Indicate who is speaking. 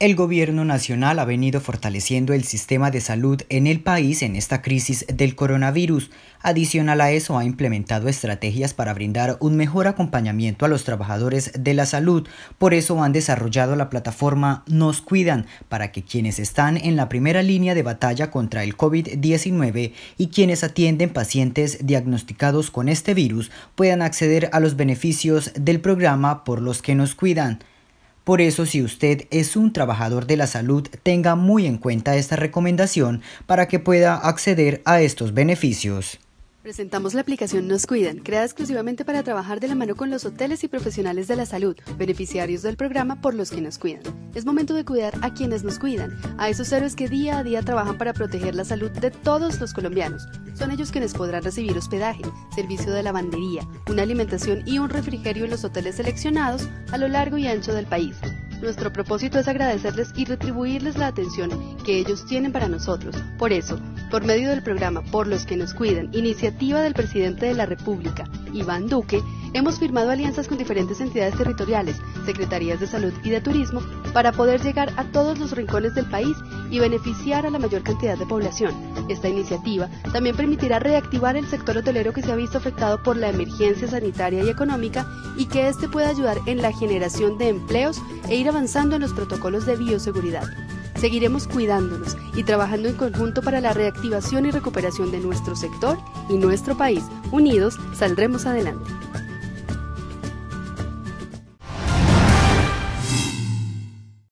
Speaker 1: El gobierno nacional ha venido fortaleciendo el sistema de salud en el país en esta crisis del coronavirus. Adicional a eso, ha implementado estrategias para brindar un mejor acompañamiento a los trabajadores de la salud. Por eso han desarrollado la plataforma Nos Cuidan para que quienes están en la primera línea de batalla contra el COVID-19 y quienes atienden pacientes diagnosticados con este virus puedan acceder a los beneficios del programa por los que nos cuidan. Por eso, si usted es un trabajador de la salud, tenga muy en cuenta esta recomendación para que pueda acceder a estos beneficios.
Speaker 2: Presentamos la aplicación Nos Cuidan, creada exclusivamente para trabajar de la mano con los hoteles y profesionales de la salud, beneficiarios del programa por los que nos cuidan. Es momento de cuidar a quienes nos cuidan, a esos héroes que día a día trabajan para proteger la salud de todos los colombianos. Son ellos quienes podrán recibir hospedaje, servicio de lavandería, una alimentación y un refrigerio en los hoteles seleccionados a lo largo y ancho del país. Nuestro propósito es agradecerles y retribuirles la atención que ellos tienen para nosotros. Por eso, por medio del programa Por los que nos cuidan, iniciativa del presidente de la República, Iván Duque, hemos firmado alianzas con diferentes entidades territoriales, secretarías de salud y de turismo, para poder llegar a todos los rincones del país y beneficiar a la mayor cantidad de población. Esta iniciativa también permitirá reactivar el sector hotelero que se ha visto afectado por la emergencia sanitaria y económica y que éste pueda ayudar en la generación de empleos e ir avanzando en los protocolos de bioseguridad. Seguiremos cuidándonos y trabajando en conjunto para la reactivación y recuperación de nuestro sector y nuestro país. Unidos saldremos adelante.